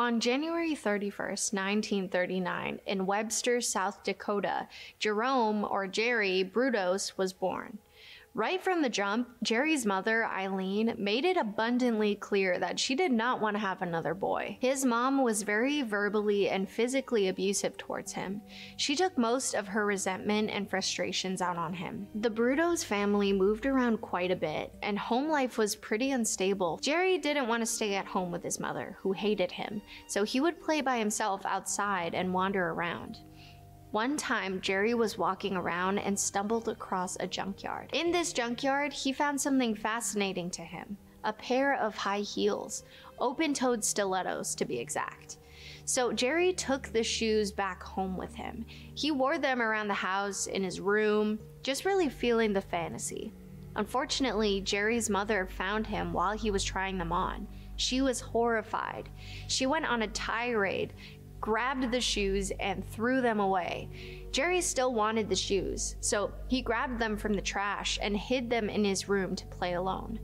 On January 31st, 1939, in Webster, South Dakota, Jerome, or Jerry, Brudos was born. Right from the jump, Jerry's mother, Eileen, made it abundantly clear that she did not want to have another boy. His mom was very verbally and physically abusive towards him. She took most of her resentment and frustrations out on him. The Brudos family moved around quite a bit, and home life was pretty unstable. Jerry didn't want to stay at home with his mother, who hated him, so he would play by himself outside and wander around. One time, Jerry was walking around and stumbled across a junkyard. In this junkyard, he found something fascinating to him a pair of high heels, open toed stilettos to be exact. So Jerry took the shoes back home with him. He wore them around the house, in his room, just really feeling the fantasy. Unfortunately, Jerry's mother found him while he was trying them on. She was horrified. She went on a tirade, grabbed the shoes and threw them away. Jerry still wanted the shoes, so he grabbed them from the trash and hid them in his room to play alone.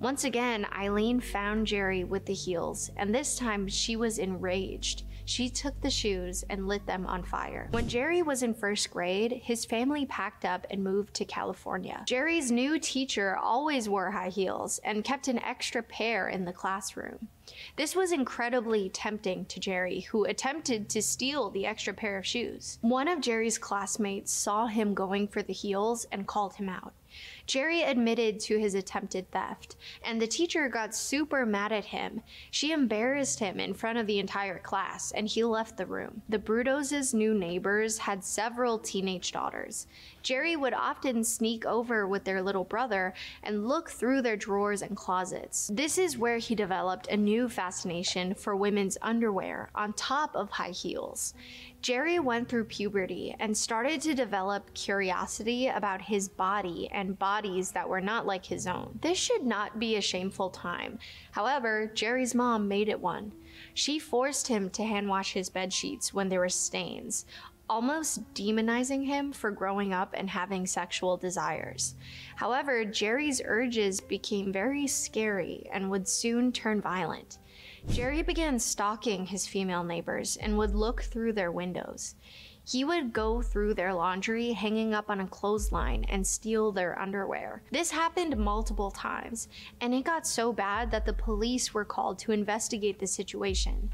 Once again, Eileen found Jerry with the heels, and this time she was enraged. She took the shoes and lit them on fire. When Jerry was in first grade, his family packed up and moved to California. Jerry's new teacher always wore high heels and kept an extra pair in the classroom. This was incredibly tempting to Jerry, who attempted to steal the extra pair of shoes. One of Jerry's classmates saw him going for the heels and called him out. Jerry admitted to his attempted theft, and the teacher got super mad at him. She embarrassed him in front of the entire class, and he left the room. The Brudos' new neighbors had several teenage daughters. Jerry would often sneak over with their little brother and look through their drawers and closets. This is where he developed a new fascination for women's underwear on top of high heels. Jerry went through puberty and started to develop curiosity about his body and bodies that were not like his own. This should not be a shameful time. However, Jerry's mom made it one. She forced him to hand wash his bed sheets when there were stains, almost demonizing him for growing up and having sexual desires. However, Jerry's urges became very scary and would soon turn violent. Jerry began stalking his female neighbors and would look through their windows. He would go through their laundry hanging up on a clothesline and steal their underwear. This happened multiple times, and it got so bad that the police were called to investigate the situation.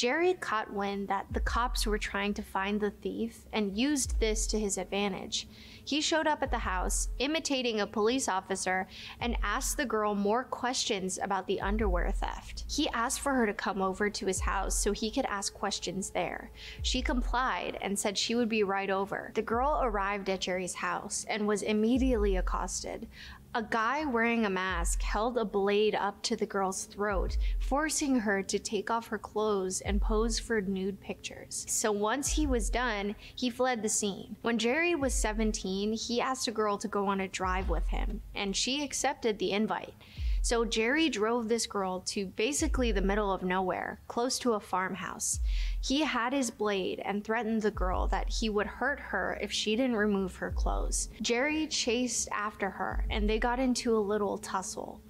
Jerry caught wind that the cops were trying to find the thief and used this to his advantage. He showed up at the house, imitating a police officer, and asked the girl more questions about the underwear theft. He asked for her to come over to his house so he could ask questions there. She complied and said she would be right over. The girl arrived at Jerry's house and was immediately accosted. A guy wearing a mask held a blade up to the girl's throat, forcing her to take off her clothes and pose for nude pictures. So once he was done, he fled the scene. When Jerry was 17, he asked a girl to go on a drive with him, and she accepted the invite. So Jerry drove this girl to basically the middle of nowhere, close to a farmhouse. He had his blade and threatened the girl that he would hurt her if she didn't remove her clothes. Jerry chased after her and they got into a little tussle.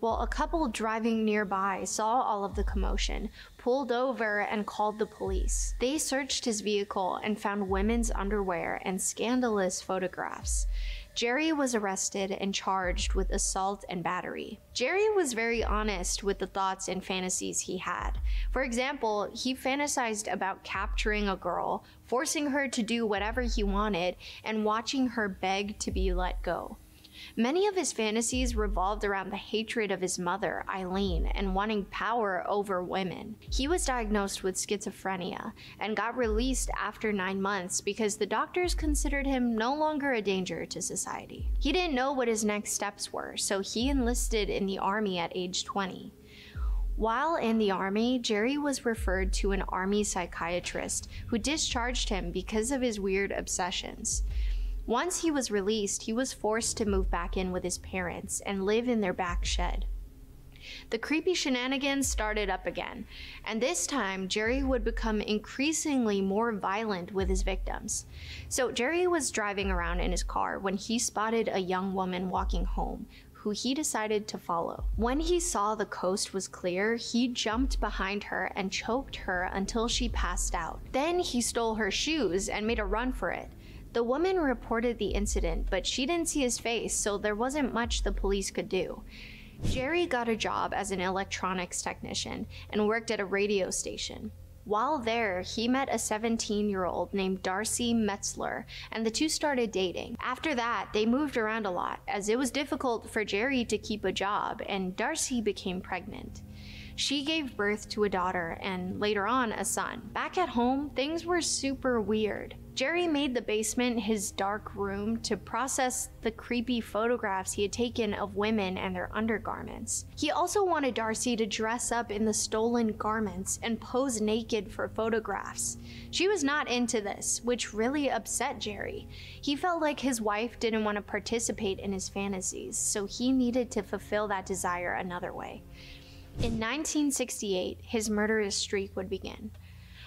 Well, a couple driving nearby saw all of the commotion, pulled over, and called the police. They searched his vehicle and found women's underwear and scandalous photographs. Jerry was arrested and charged with assault and battery. Jerry was very honest with the thoughts and fantasies he had. For example, he fantasized about capturing a girl, forcing her to do whatever he wanted, and watching her beg to be let go. Many of his fantasies revolved around the hatred of his mother, Eileen, and wanting power over women. He was diagnosed with schizophrenia and got released after nine months because the doctors considered him no longer a danger to society. He didn't know what his next steps were, so he enlisted in the army at age 20. While in the army, Jerry was referred to an army psychiatrist who discharged him because of his weird obsessions. Once he was released, he was forced to move back in with his parents and live in their back shed. The creepy shenanigans started up again, and this time Jerry would become increasingly more violent with his victims. So Jerry was driving around in his car when he spotted a young woman walking home who he decided to follow. When he saw the coast was clear, he jumped behind her and choked her until she passed out. Then he stole her shoes and made a run for it. The woman reported the incident, but she didn't see his face, so there wasn't much the police could do. Jerry got a job as an electronics technician and worked at a radio station. While there, he met a 17 year old named Darcie Metzler, and the two started dating. After that, they moved around a lot, as it was difficult for Jerry to keep a job, and Darcie became pregnant. She gave birth to a daughter and later on a son. Back at home, things were super weird. Jerry made the basement his dark room to process the creepy photographs he had taken of women and their undergarments. He also wanted Darcie to dress up in the stolen garments and pose naked for photographs. She was not into this, which really upset Jerry. He felt like his wife didn't want to participate in his fantasies, so he needed to fulfill that desire another way. In 1968, his murderous streak would begin.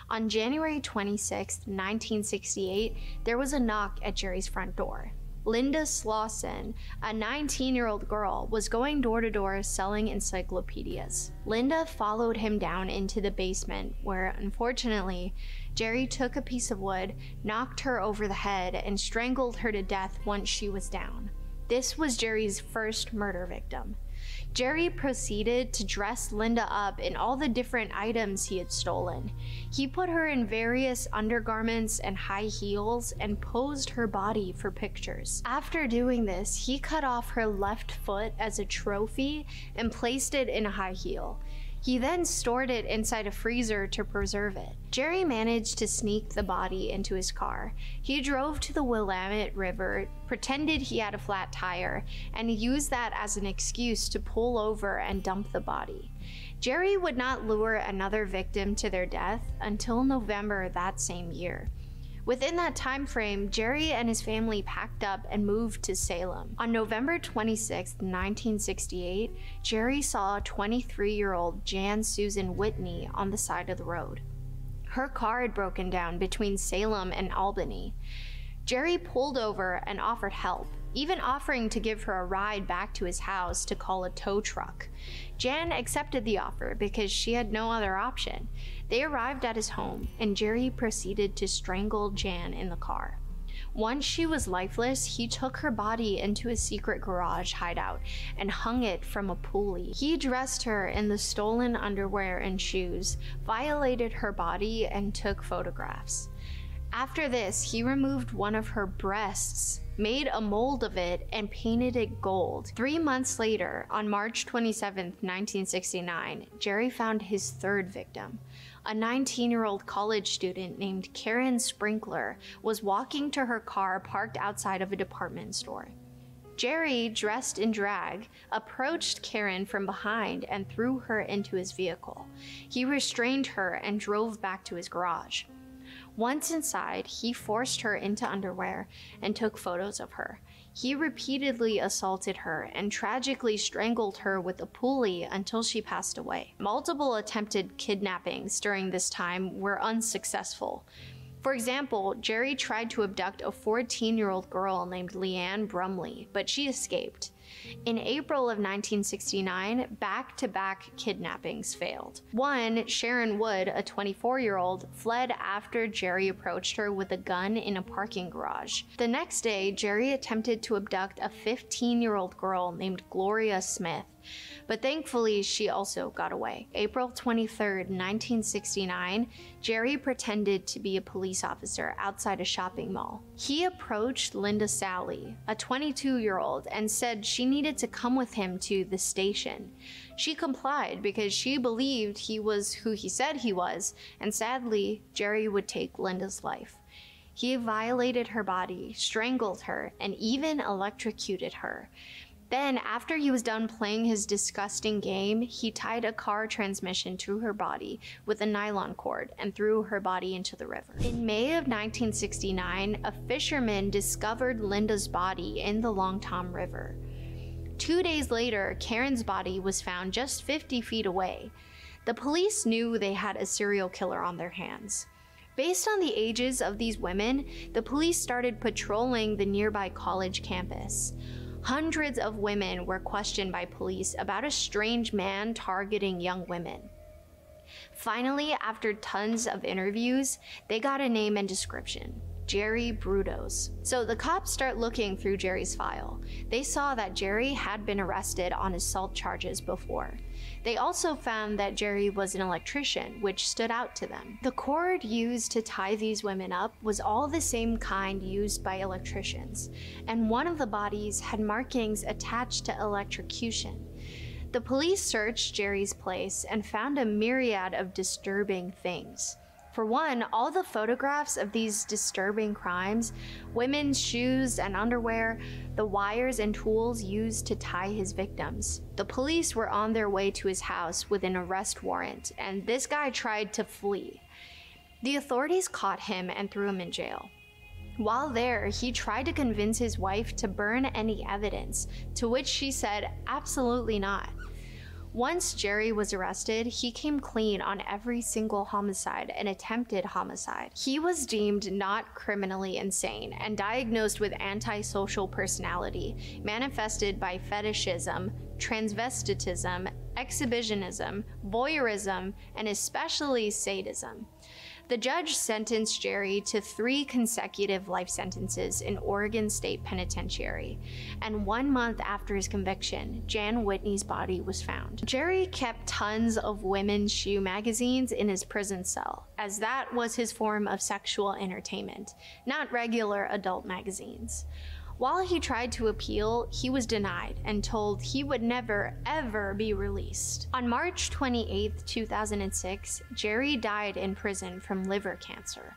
On January 26, 1968, there was a knock at Jerry's front door. Linda Slawson, a 19 year old girl, was going door to door selling encyclopedias. Linda followed him down into the basement, where unfortunately, Jerry took a piece of wood, knocked her over the head, and strangled her to death once she was down. This was Jerry's first murder victim. Jerry proceeded to dress Linda up in all the different items he had stolen. He put her in various undergarments and high heels and posed her body for pictures. After doing this, he cut off her left foot as a trophy and placed it in a high heel. He then stored it inside a freezer to preserve it. Jerry managed to sneak the body into his car. He drove to the Willamette River, pretended he had a flat tire, and used that as an excuse to pull over and dump the body. Jerry would not lure another victim to their death until November that same year. Within that time frame, Jerry and his family packed up and moved to Salem. On November 26, 1968, Jerry saw 23 year old Jan Susan Whitney on the side of the road. Her car had broken down between Salem and Albany. Jerry pulled over and offered help, even offering to give her a ride back to his house to call a tow truck. Jan accepted the offer because she had no other option. They arrived at his home, and Jerry proceeded to strangle Jan in the car. Once she was lifeless, he took her body into a secret garage hideout and hung it from a pulley. He dressed her in the stolen underwear and shoes, violated her body, and took photographs. After this, he removed one of her breasts, made a mold of it, and painted it gold. Three months later, on March 27, 1969, Jerry found his third victim. A 19 year old college student named Karen Sprinker was walking to her car parked outside of a department store. Jerry, dressed in drag, approached Karen from behind and threw her into his vehicle. He restrained her and drove back to his garage. Once inside, he forced her into underwear and took photos of her. He repeatedly assaulted her and tragically strangled her with a pulley until she passed away. Multiple attempted kidnappings during this time were unsuccessful. For example, Jerry tried to abduct a 14 year old girl named Leanne Brumley, but she escaped. In April of 1969, back to back kidnappings failed. One, Sharon Wood, a 24 year old, fled after Jerry approached her with a gun in a parking garage. The next day, Jerry attempted to abduct a 15 year old girl named Gloria Smith but thankfully she also got away. April 23, 1969, Jerry pretended to be a police officer outside a shopping mall. He approached Linda Salee, a 22 year old, and said she needed to come with him to the station. She complied because she believed he was who he said he was, and sadly, Jerry would take Linda's life. He violated her body, strangled her, and even electrocuted her. Then, after he was done playing his disgusting game, he tied a car transmission to her body with a nylon cord and threw her body into the river. In May of 1969, a fisherman discovered Linda's body in the Long Tom River. Two days later, Karen's body was found just 50 feet away. The police knew they had a serial killer on their hands. Based on the ages of these women, the police started patrolling the nearby college campus. Hundreds of women were questioned by police about a strange man targeting young women. Finally, after tons of interviews, they got a name and description. Jerry Brudos. So the cops start looking through Jerry's file. They saw that Jerry had been arrested on assault charges before. They also found that Jerry was an electrician, which stood out to them. The cord used to tie these women up was all the same kind used by electricians, and one of the bodies had markings attached to electrocution. The police searched Jerry's place and found a myriad of disturbing things. For one, all the photographs of these disturbing crimes women's shoes and underwear, the wires and tools used to tie his victims. The police were on their way to his house with an arrest warrant, and this guy tried to flee. The authorities caught him and threw him in jail. While there, he tried to convince his wife to burn any evidence, to which she said, absolutely not. Once Jerry was arrested, he came clean on every single homicide and attempted homicide. He was deemed not criminally insane and diagnosed with antisocial personality, manifested by fetishism, transvestitism, exhibitionism, voyeurism, and especially sadism. The judge sentenced Jerry to three consecutive life sentences in Oregon State Penitentiary, and one month after his conviction, Jan Whitney's body was found. Jerry kept tons of women's shoe magazines in his prison cell, as that was his form of sexual entertainment, not regular adult magazines. While he tried to appeal, he was denied and told he would never, ever be released. On March 28, 2006, Jerry died in prison from liver cancer.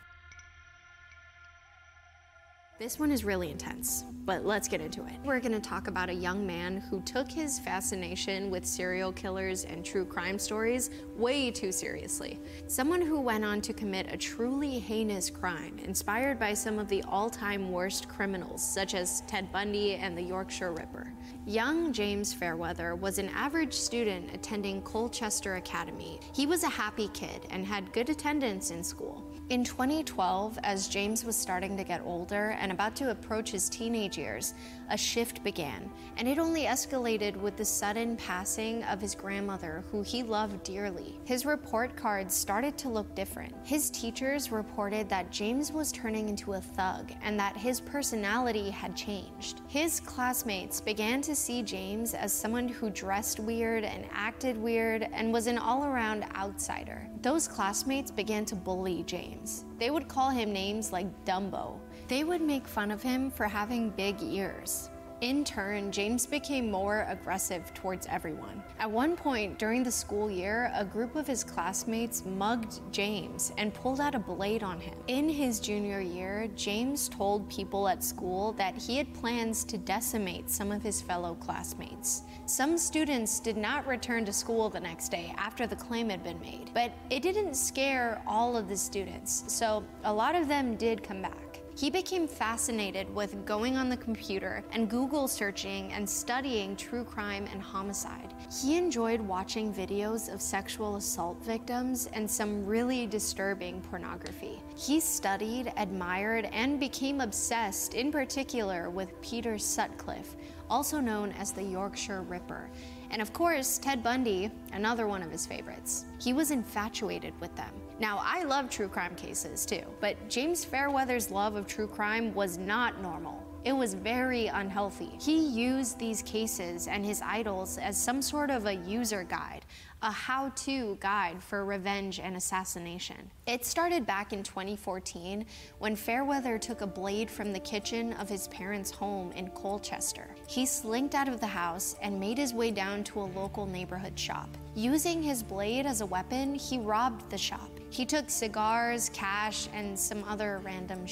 This one is really intense, but let's get into it. We're gonna talk about a young man who took his fascination with serial killers and true crime stories way too seriously. Someone who went on to commit a truly heinous crime, inspired by some of the all-time worst criminals, such as Ted Bundy and the Yorkshire Ripper. Young James Fairweather was an average student attending Colchester Academy. He was a happy kid and had good attendance in school. In 2012, as James was starting to get older and about to approach his teenage years, a shift began, and it only escalated with the sudden passing of his grandmother, who he loved dearly. His report cards started to look different. His teachers reported that James was turning into a thug and that his personality had changed. His classmates began to see James as someone who dressed weird and acted weird and was an all around outsider. Those classmates began to bully James. They would call him names like Dumbo. They would make fun of him for having big ears. In turn, James became more aggressive towards everyone. At one point during the school year, a group of his classmates mugged James and pulled out a blade on him. In his junior year, James told people at school that he had plans to decimate some of his fellow classmates. Some students did not return to school the next day after the claim had been made, but it didn't scare all of the students, so a lot of them did come back. He became fascinated with going on the computer and Google searching and studying true crime and homicide. He enjoyed watching videos of sexual assault victims and some really disturbing pornography. He studied, admired, and became obsessed in particular with Peter Sutcliffe, also known as the Yorkshire Ripper, and of course, Ted Bundy, another one of his favorites. He was infatuated with them. Now, I love true crime cases too, but James Fairweather's love of true crime was not normal. It was very unhealthy. He used these cases and his idols as some sort of a user guide, a how-to guide for revenge and assassination. It started back in 2014 when Fairweather took a blade from the kitchen of his parents' home in Colchester. He slinked out of the house and made his way down to a local neighborhood shop. Using his blade as a weapon, he robbed the shop. He took cigars, cash, and some other random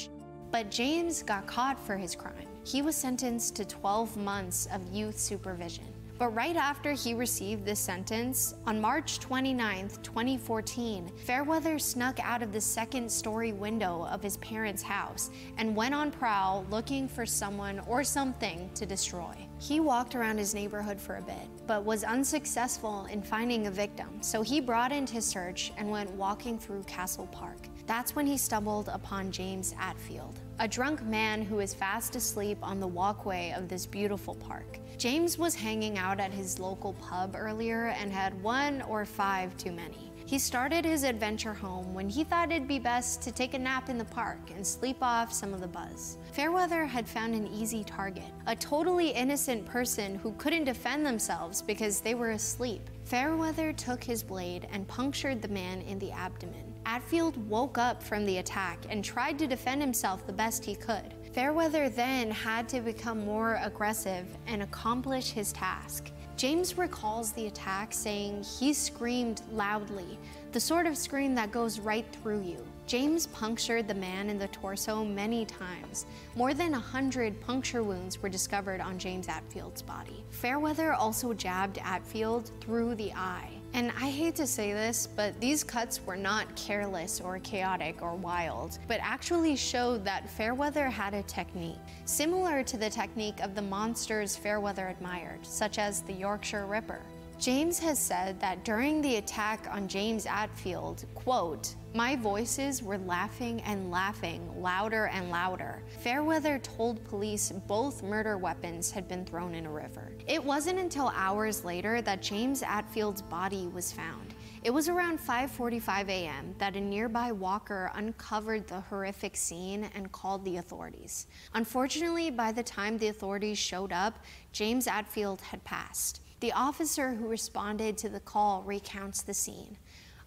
but James got caught for his crime. He was sentenced to 12 months of youth supervision. But right after he received this sentence, on March 29, 2014, Fairweather snuck out of the second story window of his parents' house and went on prowl looking for someone or something to destroy. He walked around his neighborhood for a bit, but was unsuccessful in finding a victim, so he broadened his search and went walking through Castle Park. That's when he stumbled upon James Attfield, a drunk man who was fast asleep on the walkway of this beautiful park. James was hanging out at his local pub earlier and had one or five too many. He started his adventure home when he thought it'd be best to take a nap in the park and sleep off some of the buzz. Fairweather had found an easy target, a totally innocent person who couldn't defend themselves because they were asleep. Fairweather took his blade and punctured the man in the abdomen. Attfield woke up from the attack and tried to defend himself the best he could. Fairweather then had to become more aggressive and accomplish his task. James recalls the attack saying he screamed loudly, the sort of scream that goes right through you. James punctured the man in the torso many times. More than a hundred puncture wounds were discovered on James Attfield's body. Fairweather also jabbed Attfield through the eye. And I hate to say this, but these cuts were not careless or chaotic or wild, but actually showed that Fairweather had a technique, similar to the technique of the monsters Fairweather admired, such as the Yorkshire Ripper. James has said that during the attack on James Attfield, quote, my voices were laughing and laughing, louder and louder. Fairweather told police both murder weapons had been thrown in a river. It wasn't until hours later that James Attfield's body was found. It was around 5:45 a.m. that a nearby walker uncovered the horrific scene and called the authorities. Unfortunately, by the time the authorities showed up, James Attfield had passed. The officer who responded to the call recounts the scene.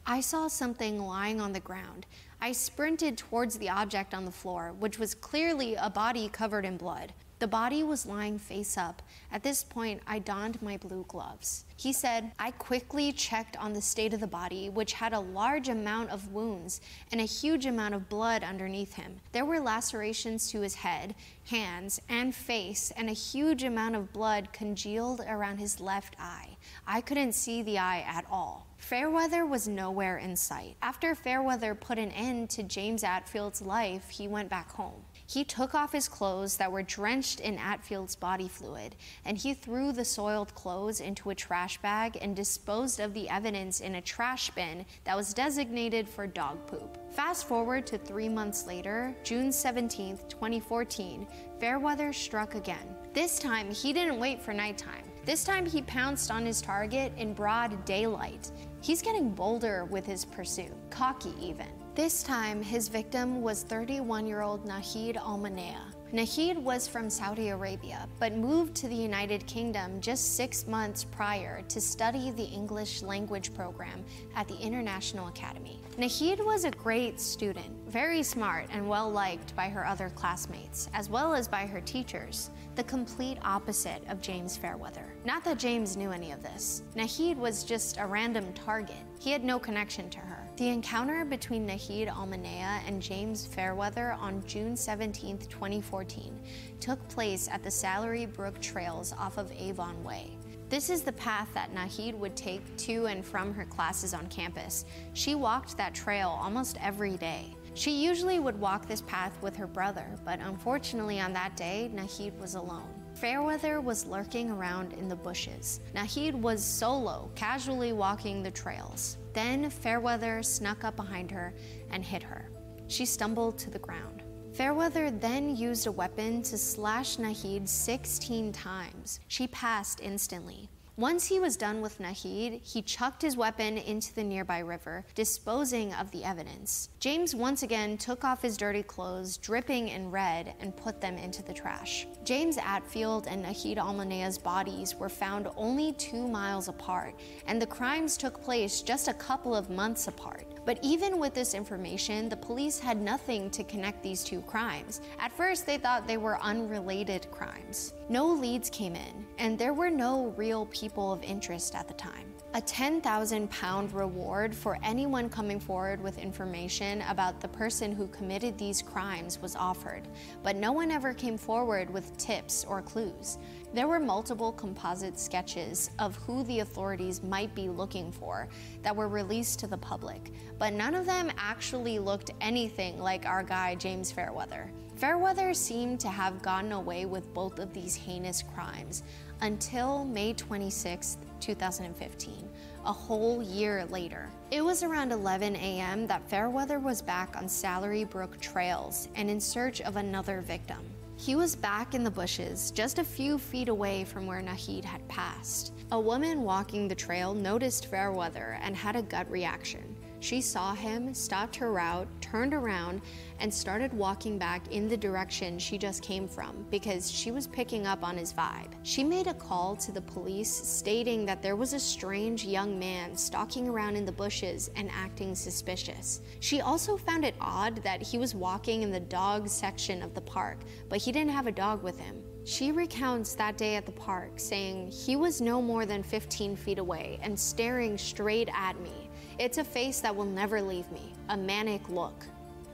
I saw something lying on the ground. I sprinted towards the object on the floor, which was clearly a body covered in blood. The body was lying face up. At this point, I donned my blue gloves. He said, I quickly checked on the state of the body, which had a large amount of wounds and a huge amount of blood underneath him. There were lacerations to his head, hands, and face, and a huge amount of blood congealed around his left eye. I couldn't see the eye at all. Fairweather was nowhere in sight. After Fairweather put an end to James Attfield's life, he went back home. He took off his clothes that were drenched in Attfield's body fluid, and he threw the soiled clothes into a trash bag and disposed of the evidence in a trash bin that was designated for dog poop. Fast forward to three months later, June 17, 2014, Fairweather struck again. This time, he didn't wait for nighttime. This time, he pounced on his target in broad daylight. He's getting bolder with his pursuit, cocky even. This time, his victim was 31 year old Nahid Almanea. Nahid was from Saudi Arabia, but moved to the United Kingdom just six months prior to study the English language program at the International Academy. Nahid was a great student, very smart and well liked by her other classmates, as well as by her teachers, the complete opposite of James Fairweather. Not that James knew any of this. Nahid was just a random target. He had no connection to her. The encounter between Nahid Almanea and James Fairweather on June 17, 2014, took place at the Salary Brook Trails off of Avon Way. This is the path that Nahid would take to and from her classes on campus. She walked that trail almost every day. She usually would walk this path with her brother, but unfortunately on that day, Nahid was alone. Fairweather was lurking around in the bushes. Nahid was solo, casually walking the trails. Then Fairweather snuck up behind her and hit her. She stumbled to the ground. Fairweather then used a weapon to slash Nahid 16 times. She passed instantly. Once he was done with Nahid, he chucked his weapon into the nearby river, disposing of the evidence. James once again took off his dirty clothes, dripping in red, and put them into the trash. James Attfield and Nahid Almanea's bodies were found only two miles apart, and the crimes took place just a couple of months apart. But even with this information, the police had nothing to connect these two crimes. At first, they thought they were unrelated crimes. No leads came in, and there were no real people of interest at the time. A 10,000 pound reward for anyone coming forward with information about the person who committed these crimes was offered, but no one ever came forward with tips or clues. There were multiple composite sketches of who the authorities might be looking for that were released to the public, but none of them actually looked anything like our guy James Fairweather. Fairweather seemed to have gotten away with both of these heinous crimes until May 26, 2015, a whole year later. It was around 11 a.m. that Fairweather was back on Salary Brook Trails and in search of another victim. He was back in the bushes, just a few feet away from where Nahid had passed. A woman walking the trail noticed Fairweather and had a gut reaction. She saw him, stopped her route, turned around, and started walking back in the direction she just came from because she was picking up on his vibe. She made a call to the police stating that there was a strange young man stalking around in the bushes and acting suspicious. She also found it odd that he was walking in the dog section of the park, but he didn't have a dog with him. She recounts that day at the park, saying, He was no more than 15 feet away and staring straight at me. It's a face that will never leave me, a manic look.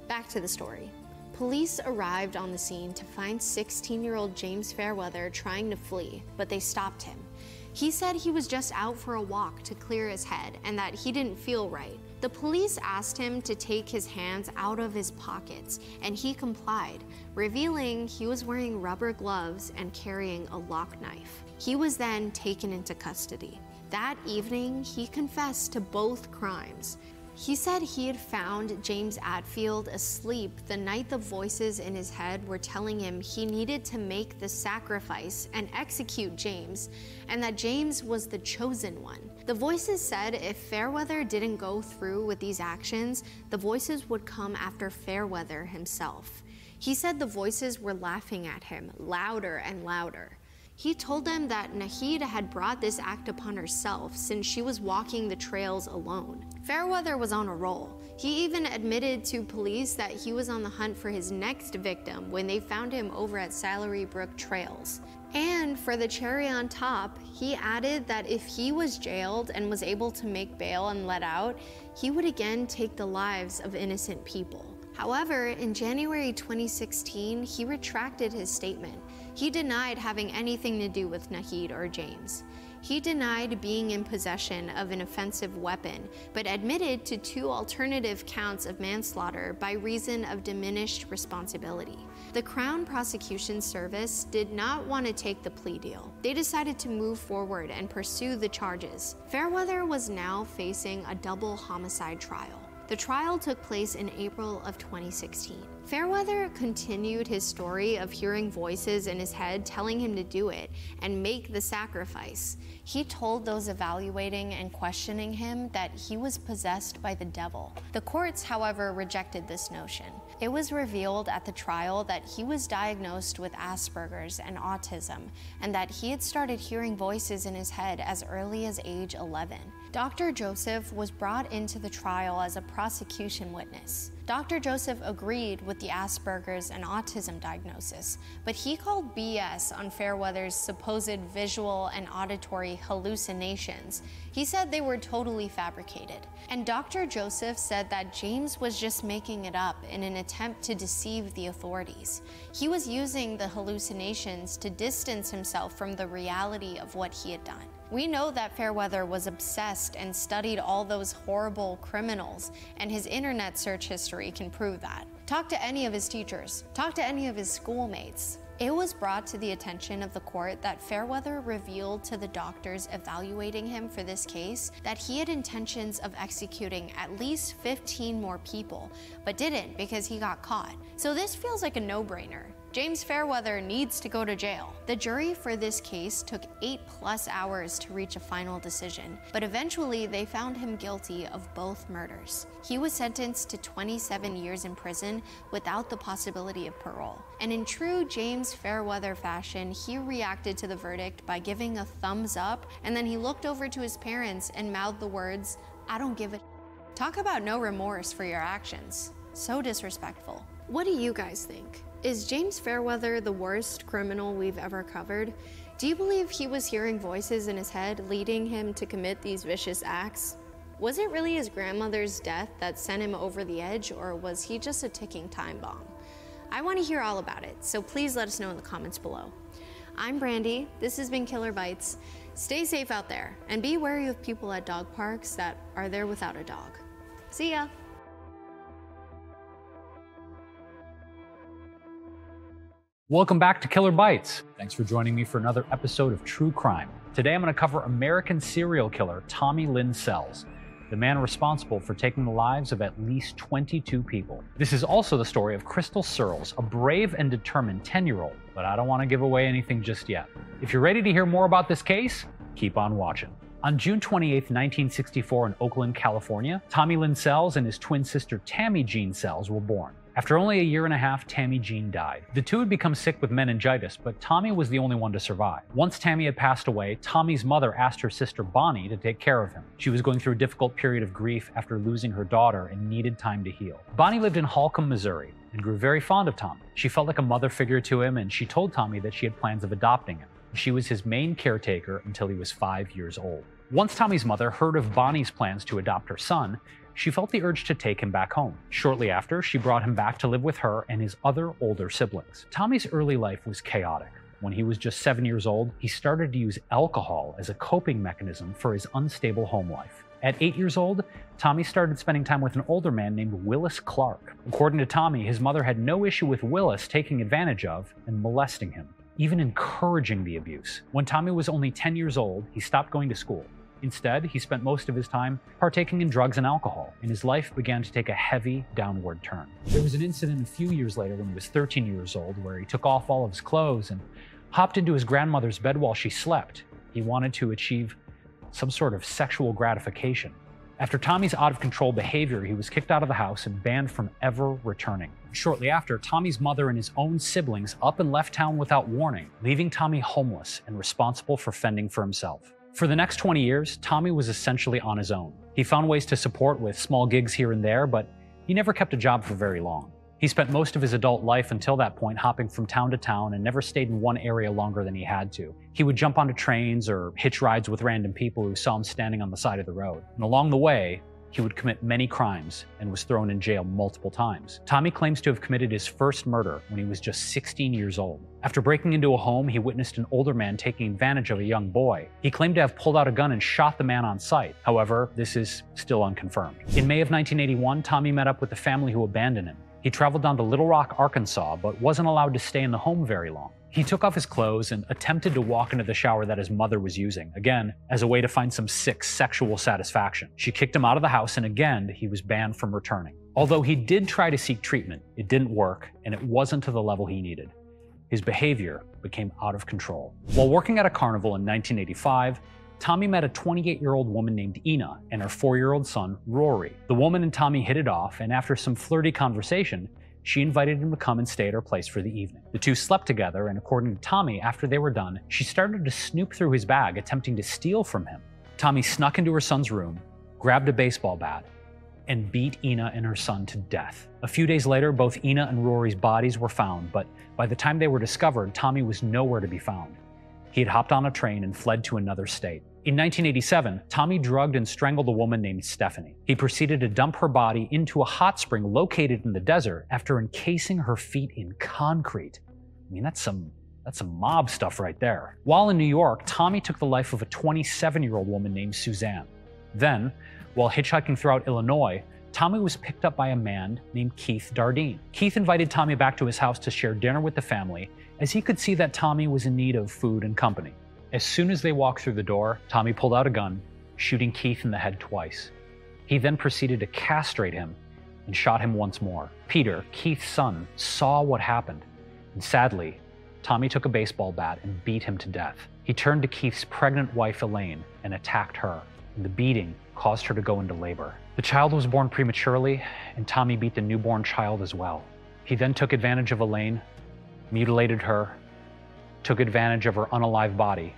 Back to the story. Police arrived on the scene to find 16 year old James Fairweather trying to flee, but they stopped him. He said he was just out for a walk to clear his head and that he didn't feel right. The police asked him to take his hands out of his pockets, and he complied, revealing he was wearing rubber gloves and carrying a lock knife. He was then taken into custody. That evening, he confessed to both crimes. He said he had found James Attfield asleep the night the voices in his head were telling him he needed to make the sacrifice and execute James, and that James was the chosen one. The voices said if Fairweather didn't go through with these actions, the voices would come after Fairweather himself. He said the voices were laughing at him louder and louder. He told them that Nahid had brought this act upon herself since she was walking the trails alone. Fairweather was on a roll. He even admitted to police that he was on the hunt for his next victim when they found him over at Salary Brook Trails. And for the cherry on top, he added that if he was jailed and was able to make bail and let out, he would again take the lives of innocent people. However, in January 2016, he retracted his statement. He denied having anything to do with Nahid or James. He denied being in possession of an offensive weapon, but admitted to two alternative counts of manslaughter by reason of diminished responsibility. The Crown Prosecution Service did not want to take the plea deal. They decided to move forward and pursue the charges. Fairweather was now facing a double homicide trial. The trial took place in April of 2016. Fairweather continued his story of hearing voices in his head telling him to do it and make the sacrifice. He told those evaluating and questioning him that he was possessed by the devil. The courts, however, rejected this notion. It was revealed at the trial that he was diagnosed with Asperger's and autism, and that he had started hearing voices in his head as early as age 11. Dr. Joseph was brought into the trial as a prosecution witness. Dr. Joseph agreed with the Asperger's and autism diagnosis, but he called BS on Fairweather's supposed visual and auditory hallucinations. He said they were totally fabricated. And Dr. Joseph said that James was just making it up in an attempt to deceive the authorities. He was using the hallucinations to distance himself from the reality of what he had done. We know that Fairweather was obsessed and studied all those horrible criminals, and his internet search history can prove that. Talk to any of his teachers, talk to any of his schoolmates. It was brought to the attention of the court that Fairweather revealed to the doctors evaluating him for this case that he had intentions of executing at least 15 more people, but didn't because he got caught. So this feels like a no brainer. James Fairweather needs to go to jail. The jury for this case took eight plus hours to reach a final decision, but eventually they found him guilty of both murders. He was sentenced to 27 years in prison without the possibility of parole. And in true James Fairweather fashion, he reacted to the verdict by giving a thumbs up, and then he looked over to his parents and mouthed the words, I don't give a Talk about no remorse for your actions. So disrespectful. What do you guys think? Is James Fairweather the worst criminal we've ever covered? Do you believe he was hearing voices in his head leading him to commit these vicious acts? Was it really his grandmother's death that sent him over the edge, or was he just a ticking time bomb? I want to hear all about it, so please let us know in the comments below. I'm Brandy, this has been Killer Bites. Stay safe out there, and be wary of people at dog parks that are there without a dog. See ya! Welcome back to Killer Bites. Thanks for joining me for another episode of True Crime. Today I'm going to cover American serial killer Tommy Lynn Sells, the man responsible for taking the lives of at least 22 people. This is also the story of Krystal Surles, a brave and determined 10 year old, but I don't want to give away anything just yet. If you're ready to hear more about this case, keep on watching. On June 28, 1964, in Oakland, California, Tommy Lynn Sells and his twin sister Tammy Jean Sells were born. After only a year and a half, Tammy Jean died. The two had become sick with meningitis, but Tommy was the only one to survive. Once Tammy had passed away, Tommy's mother asked her sister Bonnie to take care of him. She was going through a difficult period of grief after losing her daughter and needed time to heal. Bonnie lived in Holcomb, Missouri, and grew very fond of Tommy. She felt like a mother figure to him, and she told Tommy that she had plans of adopting him. She was his main caretaker until he was five years old. Once Tommy's mother heard of Bonnie's plans to adopt her son, she felt the urge to take him back home. Shortly after, she brought him back to live with her and his other older siblings. Tommy's early life was chaotic. When he was just seven years old, he started to use alcohol as a coping mechanism for his unstable home life. At eight years old, Tommy started spending time with an older man named Willis Clark. According to Tommy, his mother had no issue with Willis taking advantage of and molesting him, even encouraging the abuse. When Tommy was only 10 years old, he stopped going to school. Instead, he spent most of his time partaking in drugs and alcohol, and his life began to take a heavy downward turn. There was an incident a few years later when he was 13 years old where he took off all of his clothes and hopped into his grandmother's bed while she slept. He wanted to achieve some sort of sexual gratification. After Tommy's out of control behavior, he was kicked out of the house and banned from ever returning. Shortly after, Tommy's mother and his own siblings up and left town without warning, leaving Tommy homeless and responsible for fending for himself. For the next 20 years, Tommy was essentially on his own. He found ways to support with small gigs here and there, but he never kept a job for very long. He spent most of his adult life until that point hopping from town to town and never stayed in one area longer than he had to. He would jump onto trains or hitch rides with random people who saw him standing on the side of the road. And along the way, he would commit many crimes and was thrown in jail multiple times. Tommy claims to have committed his first murder when he was just 16 years old. After breaking into a home, he witnessed an older man taking advantage of a young boy. He claimed to have pulled out a gun and shot the man on sight. However, this is still unconfirmed. In May of 1981, Tommy met up with the family who abandoned him. He traveled down to Little Rock, Arkansas, but wasn't allowed to stay in the home very long. He took off his clothes and attempted to walk into the shower that his mother was using, again, as a way to find some sick sexual satisfaction. She kicked him out of the house, and again, he was banned from returning. Although he did try to seek treatment, it didn't work, and it wasn't to the level he needed. His behavior became out of control. While working at a carnival in 1985, Tommy met a 28 year old woman named Ina and her four year old son, Rory. The woman and Tommy hit it off, and after some flirty conversation, she invited him to come and stay at her place for the evening. The two slept together, and according to Tommy, after they were done, she started to snoop through his bag, attempting to steal from him. Tommy snuck into her son's room, grabbed a baseball bat, and beat Ina and her son to death. A few days later, both Ina and Rory's bodies were found, but by the time they were discovered, Tommy was nowhere to be found. He had hopped on a train and fled to another state. In 1987, Tommy drugged and strangled a woman named Stephanie. He proceeded to dump her body into a hot spring located in the desert after encasing her feet in concrete. I mean, that's some that's some mob stuff right there. While in New York, Tommy took the life of a 27 year old woman named Suzanne. Then, while hitchhiking throughout Illinois, Tommy was picked up by a man named Keith Dardeen. Keith invited Tommy back to his house to share dinner with the family, as he could see that Tommy was in need of food and company. As soon as they walked through the door, Tommy pulled out a gun, shooting Keith in the head twice. He then proceeded to castrate him and shot him once more. Peter, Keith's son, saw what happened, and sadly, Tommy took a baseball bat and beat him to death. He turned to Keith's pregnant wife, Elaine, and attacked her, and the beating caused her to go into labor. The child was born prematurely, and Tommy beat the newborn child as well. He then took advantage of Elaine, mutilated her, took advantage of her unalive body,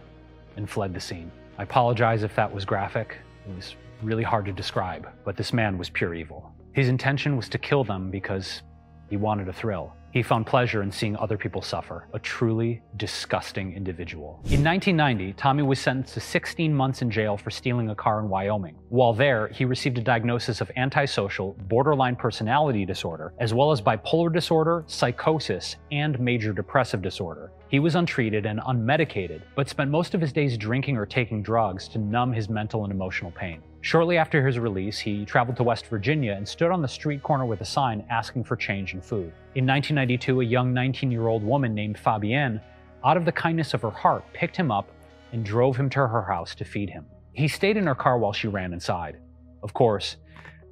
and fled the scene. I apologize if that was graphic. It was really hard to describe, but this man was pure evil. His intention was to kill them because he wanted a thrill. He found pleasure in seeing other people suffer, a truly disgusting individual. In 1990, Tommy was sentenced to 16 months in jail for stealing a car in Wyoming. While there, he received a diagnosis of antisocial, borderline personality disorder, as well as bipolar disorder, psychosis, and major depressive disorder. He was untreated and unmedicated, but spent most of his days drinking or taking drugs to numb his mental and emotional pain. Shortly after his release, he traveled to West Virginia and stood on the street corner with a sign asking for change and food. In 1992, a young 19 year old woman named Fabienne, out of the kindness of her heart, picked him up and drove him to her house to feed him. He stayed in her car while she ran inside. Of course,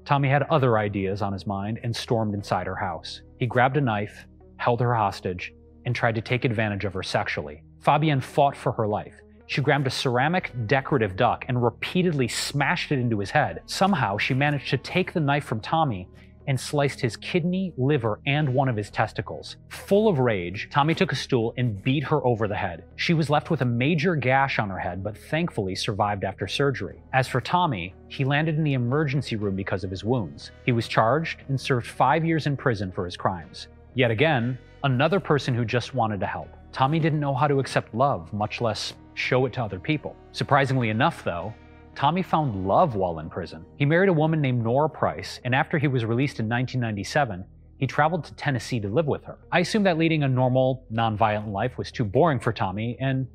Tommy had other ideas on his mind and stormed inside her house. He grabbed a knife, held her hostage, and tried to take advantage of her sexually. Fabienne fought for her life. She grabbed a ceramic decorative duck and repeatedly smashed it into his head. Somehow, she managed to take the knife from Tommy and sliced his kidney, liver, and one of his testicles. Full of rage, Tommy took a stool and beat her over the head. She was left with a major gash on her head, but thankfully survived after surgery. As for Tommy, he landed in the emergency room because of his wounds. He was charged and served five years in prison for his crimes. Yet again, another person who just wanted to help. Tommy didn't know how to accept love, much less show it to other people. Surprisingly enough, though, Tommy found love while in prison. He married a woman named Nora Price, and after he was released in 1997, he traveled to Tennessee to live with her. I assume that leading a normal, nonviolent life was too boring for Tommy, and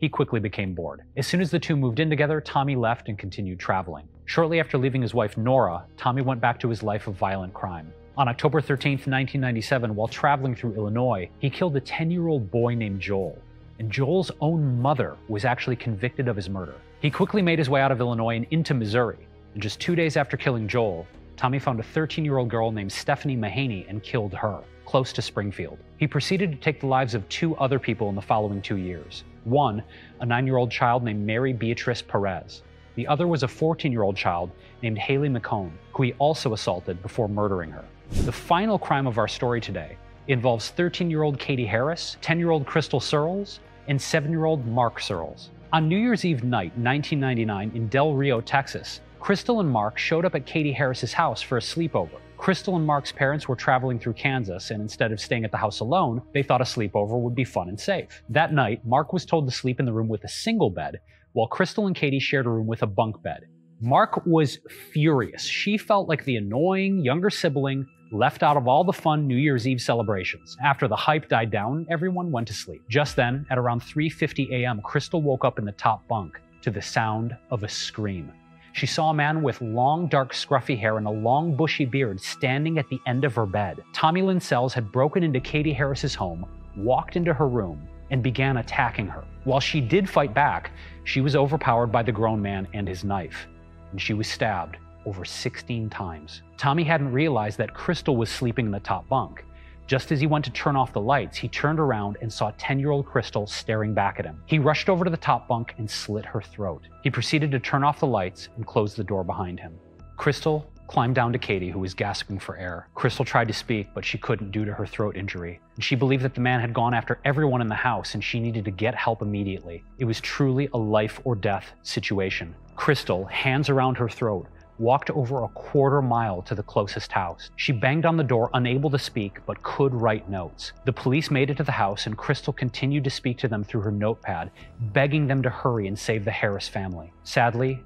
he quickly became bored. As soon as the two moved in together, Tommy left and continued traveling. Shortly after leaving his wife Nora, Tommy went back to his life of violent crime. On October 13, 1997, while traveling through Illinois, he killed a 10 year old boy named Joel. And Joel's own mother was actually convicted of his murder. He quickly made his way out of Illinois and into Missouri. And just two days after killing Joel, Tommy found a 13 year old girl named Stephanie Mahaney and killed her, close to Springfield. He proceeded to take the lives of two other people in the following two years. One, a nine year old child named Mary Beatrice Perez. The other was a 14 year old child named Haley McHone, who he also assaulted before murdering her. The final crime of our story today involves 13 year old Katie Harris, 10 year old Krystal Surles, and 7 year old Mark Surles. On New Year's Eve night, 1999, in Del Rio, Texas, Krystal and Mark showed up at Katie Harris's house for a sleepover. Krystal and Mark's parents were traveling through Kansas, and instead of staying at the house alone, they thought a sleepover would be fun and safe. That night, Mark was told to sleep in the room with a single bed, while Krystal and Katie shared a room with a bunk bed. Mark was furious. She felt like the annoying younger sibling left out of all the fun New Year's Eve celebrations. After the hype died down, everyone went to sleep. Just then, at around 3:50 a.m., Krystal woke up in the top bunk to the sound of a scream. She saw a man with long, dark, scruffy hair and a long, bushy beard standing at the end of her bed. Tommy Lynn Sells had broken into Katie Harris's home, walked into her room, and began attacking her. While she did fight back, she was overpowered by the grown man and his knife, and she was stabbed over 16 times. Tommy hadn't realized that Krystal was sleeping in the top bunk. Just as he went to turn off the lights, he turned around and saw 10 year old Krystal staring back at him. He rushed over to the top bunk and slit her throat. He proceeded to turn off the lights and close the door behind him. Krystal climbed down to Katie, who was gasping for air. Krystal tried to speak, but she couldn't due to her throat injury. She believed that the man had gone after everyone in the house and she needed to get help immediately. It was truly a life or death situation. Krystal, hands around her throat, walked over a quarter mile to the closest house. She banged on the door, unable to speak, but could write notes. The police made it to the house, and Krystal continued to speak to them through her notepad, begging them to hurry and save the Harris family. Sadly,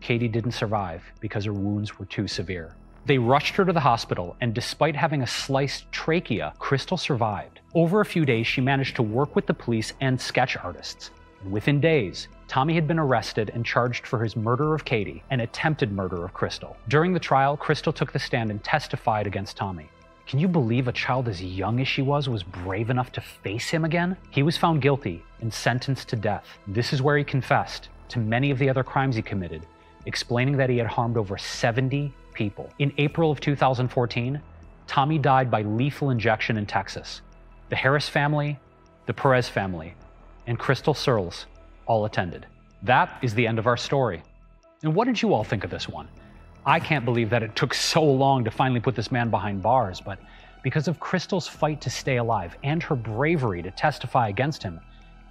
Katie didn't survive because her wounds were too severe. They rushed her to the hospital, and despite having a sliced trachea, Krystal survived. Over a few days, she managed to work with the police and sketch artists. And within days, Tommy had been arrested and charged for his murder of Katie and attempted murder of Krystal. During the trial, Krystal took the stand and testified against Tommy. Can you believe a child as young as she was was brave enough to face him again? He was found guilty and sentenced to death. This is where he confessed to many of the other crimes he committed, explaining that he had harmed over 70 people. In April of 2014, Tommy died by lethal injection in Texas. The Harris family, the Perez family, and Krystal Surles all attended. That is the end of our story. And what did you all think of this one? I can't believe that it took so long to finally put this man behind bars, but because of Krystal's fight to stay alive and her bravery to testify against him,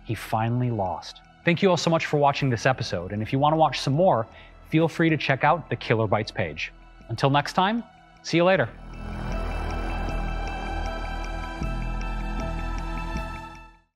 he finally lost. Thank you all so much for watching this episode, and if you want to watch some more, feel free to check out the Killer Bites page. Until next time, see you later.